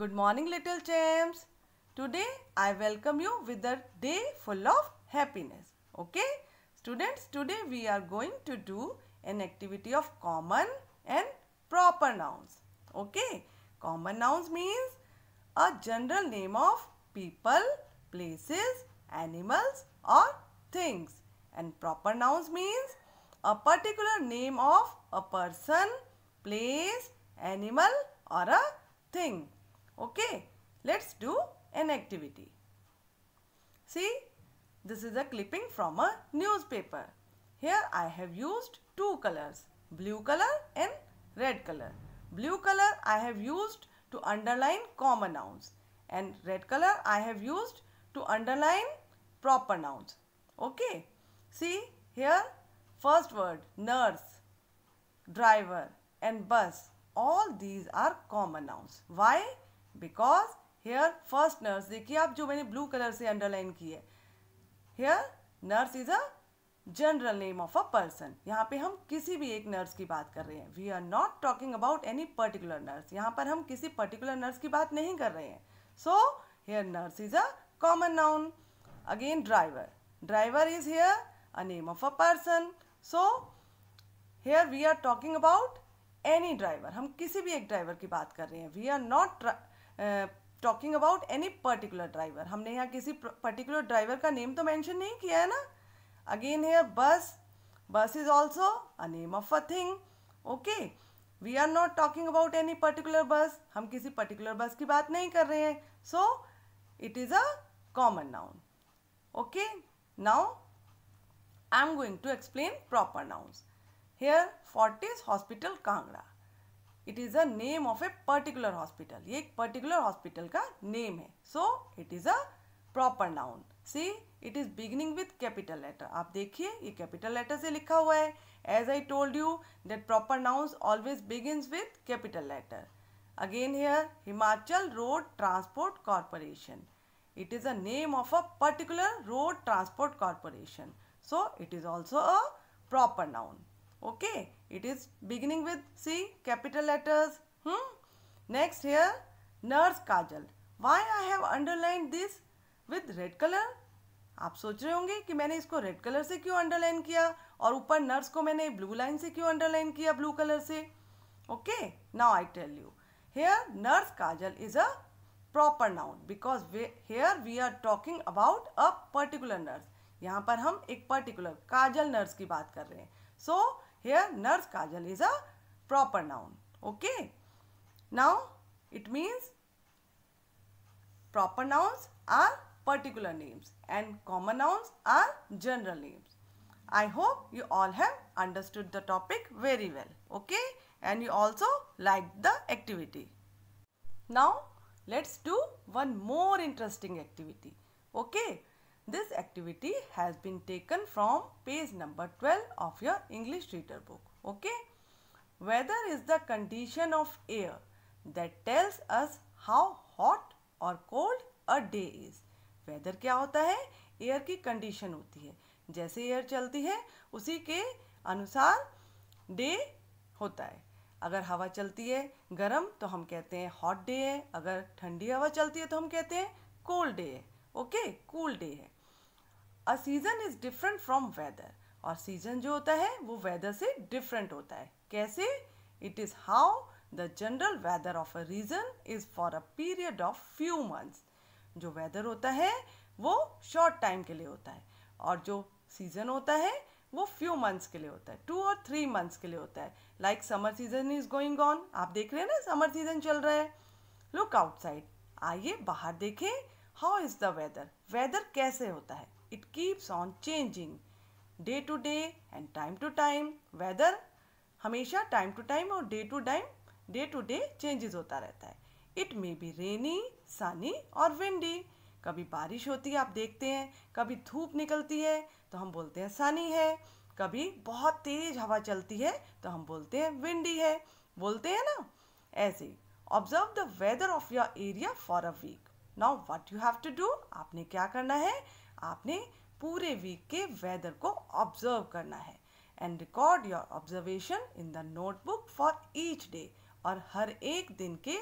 Good morning, little champs. Today I welcome you with a day full of happiness. Okay, students, today we are going to do an activity of common and proper nouns. Okay, common nouns means a general name of people, places, animals, or things. And proper nouns means a particular name of a person, place, animal or a thing. Okay, let's do an activity. See, this is a clipping from a newspaper. Here I have used two colors, blue color and red color. Blue color I have used to underline common nouns and red color I have used to underline proper nouns. Okay, see here first word nurse, driver and bus all these are common nouns. Why? Because here first nurse देखिए आप जो मैंने blue colour से underline की है। Here, nurse is a general name of a person यहाँ पे हम किसी भी एक नर्स की बात कर रहे हैं। We are not talking about any particular nurse यहाँ पर हम किसी पर्टिकुलर नर्स की बात नहीं कर रहे हैं। So here nurse is a common noun again driver driver is here a name of a person so here we are talking about any driver हम किसी भी एक ड्राइवर की बात कर रहे हैं। We are not talking about any particular driver हमने यहाँ किसी पर्टिकुलर ड्राइवर का नेम तो मेंशन नहीं किया है ना? Again here bus bus is also a name of a thing okay we are not talking about any particular bus हम किसी पर्टिकुलर बस की बात नहीं कर रहे हैं. So it is a common noun okay now I am going to explain proper nouns here Fortis hospital Kangra it is a name of a particular hospital ये एक पर्टिकुलर हॉस्पिटल का नेम है. So it is a proper noun see it is beginning with capital letter आप देखिए, ये capital letter से लिखा हुआ है. As I told you that proper nouns always begins with capital letter again here Himachal road transport corporation it is a name of a particular road transport corporation. So, it is also a proper noun. Okay it is beginning with c capital letters hmm? Next here nurse kajal. Why i have underlined this with red color? आप सोच रहे होंगे कि मैंने इसको red colour से क्यों underline किया और ऊपर नर्स को मैंने ब्लू लाइन से क्यों अंडरलाइन किया ब्लू कलर से? Okay now I tell you here nurse Kajal is a proper noun because here we are talking about a particular nurse यहाँ पर हम एक पर्टिकुलर काजल नर्स की बात कर रहे हैं. सो so, Here nurse Kajal is a proper noun. Okay. Now it means proper nouns are particular names and common nouns are general names. I hope you all have understood the topic very well. Okay. And you also liked the activity. Now let's do one more interesting activity. Okay. This activity has been taken from page number 12 of your English reader book. Okay. Weather is the condition of air that tells us how hot or cold a day is. Weather क्या होता है air की condition होती है जैसे air चलती है उसी के अनुसार डे होता है अगर हवा चलती है गर्म तो हम कहते हैं हॉट डे है अगर ठंडी हवा चलती है तो हम कहते हैं कोल्ड डे है ओके कूल डे है a season is different from weather और सीज़न जो होता है, वो वेदर से डिफरेंट होता है। कैसे? It is how the general weather of a region is for a period of few months जो वेदर होता है, वो शॉर्ट टाइम के लिए होता है। और जो सीज़न होता है, वो फ्यू मंथ्स के लिए होता है। टू और थ्री मंथ्स के लिए होता है। Like summer season is going on आप देख रहे हैं ना समर सीज़न चल रहा है। लुक आउटसाइड आइए बाहर देखें how is the weather weather कैसे होता है? It keeps on changing day to day and time to time. Weather हमेशा टाइम टू टाइम और day to time day to day changes होता रहता है। It may be rainy sunny और windy कभी बारिश होती है, आप देखते हैं। कभी धूप निकलती है तो हम बोलते हैं सनी है। कभी बहुत तेज हवा चलती है तो हम बोलते हैं विंडी है। बोलते हैं ना? ऐसे observe the weather of your area for a week now what you have to do आपने क्या करना है? आपने पूरे वीक के वेदर को ऑब्ज़र्व करना है and record your observation in the notebook for each day और हर एक दिन के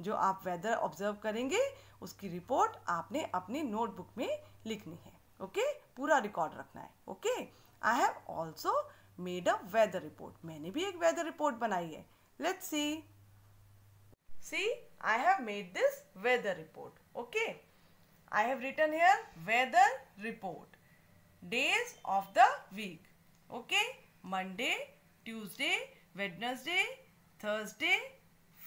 जो आप वेदर ऑब्ज़र्व करेंगे, उसकी रिपोर्ट आपने अपनी नोटबुक में लिखनी है। Okay okay? पूरा रिकॉर्ड रखना है। Okay I have also made a weather report मैंने भी एक वेदर रिपोर्ट बनाई है। Let's see see I have made this weather report okay I have written here weather report. Days of the week. Okay. Monday, Tuesday, Wednesday, Thursday,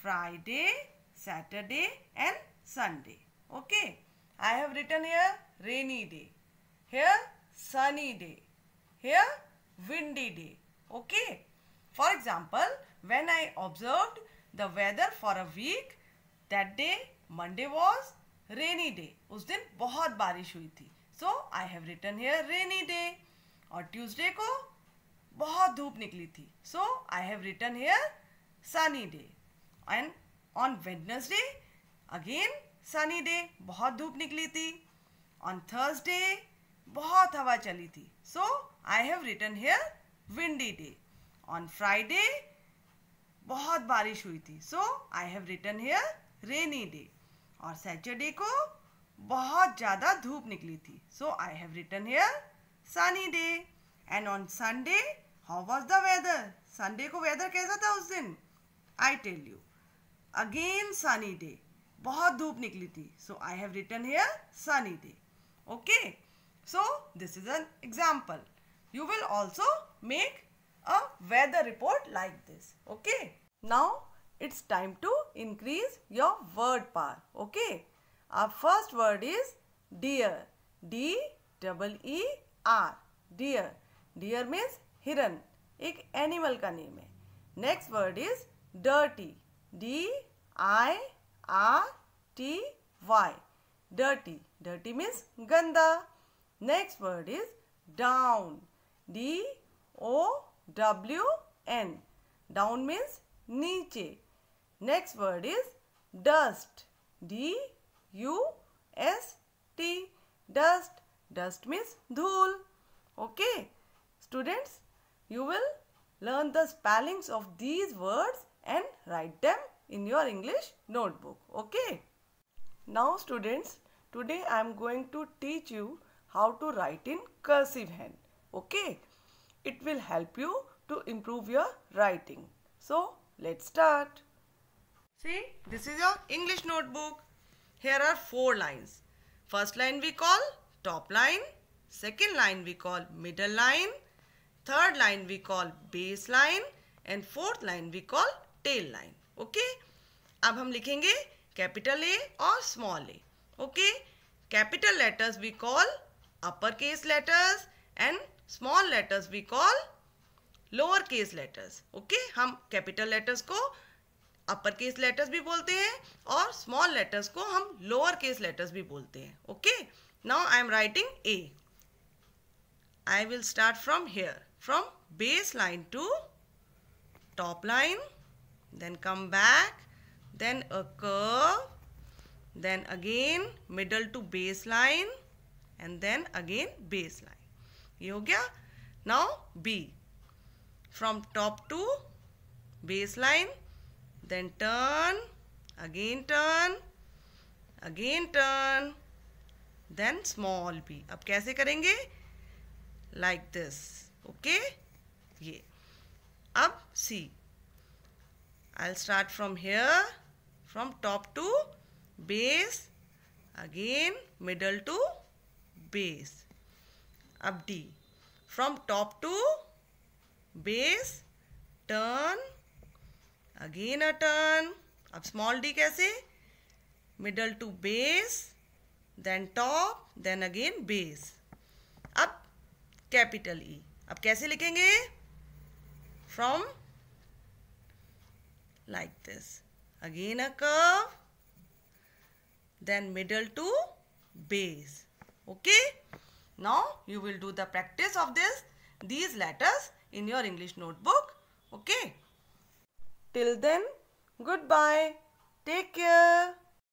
Friday, Saturday and Sunday. Okay. I have written here rainy day. Here sunny day. Here windy day. Okay. For example, when I observed the weather for a week, that day Monday was rainy day उस दिन बहुत बारिश हुई थी। So I have written here rainy day और Tuesday को बहुत धूप निकली थी। So I have written here sunny day and on Wednesday again sunny day बहुत धूप निकली थी। ऑन थर्सडे बहुत हवा चली थी। So I have written here windy day on Friday बहुत बारिश हुई थी। So I have written here rainy day और सैटरडे को बहुत ज़्यादा धूप निकली थी। So I have written here sunny day and on Sunday how was the weather Sunday को वेदर कैसा था उस दिन? I tell you again sunny day बहुत धूप निकली थी। So I have written here sunny day okay so this is an example you will also make a weather report like this. Okay? Now, it's time to increase your word power, okay Our first word is deer. D double E R. Deer. Deer means हिरन, एक animal का name है next word is dirty D I R T Y dirty dirty means गंदा next word is down D O W N down means नीचे Next word is dust. D-U-S-T. Dust. Dust means dhul. Okay. Students, you will learn the spellings of these words and write them in your English notebook. Okay. Now students, today I am going to teach you how to write in cursive hand. Okay. It will help you to improve your writing. So, let's start. See this is your English notebook here are four lines. First line we call top line. Second line we call middle line. Third line we call base line. And fourth line we call tail line. Okay. अब हम लिखेंगे capital A और small A okay capital letters we call upper case letters and small letters we call lower case letters okay हम capital letters को upper case letters भी बोलते हैं और स्मॉल लेटर्स को हम लोअर केस लेटर्स भी बोलते हैं okay now I am writing A I will start from here from base line to top line then come back then a curve then again middle to base line and then again base line ये हो गया। Now B from top to base line then turn again turn again turn then small b अब कैसे करेंगे like this okay ये अब C I'll start from here from top to base again middle to base अब D from top to base turn again a turn अब small D कैसे? Middle to base then top then again base अब capital E e. अब कैसे लिखेंगे? From like this again a curve then middle to base okay now you will do the practice of this these letters in your English notebook. Okay. Till then, goodbye. Take care.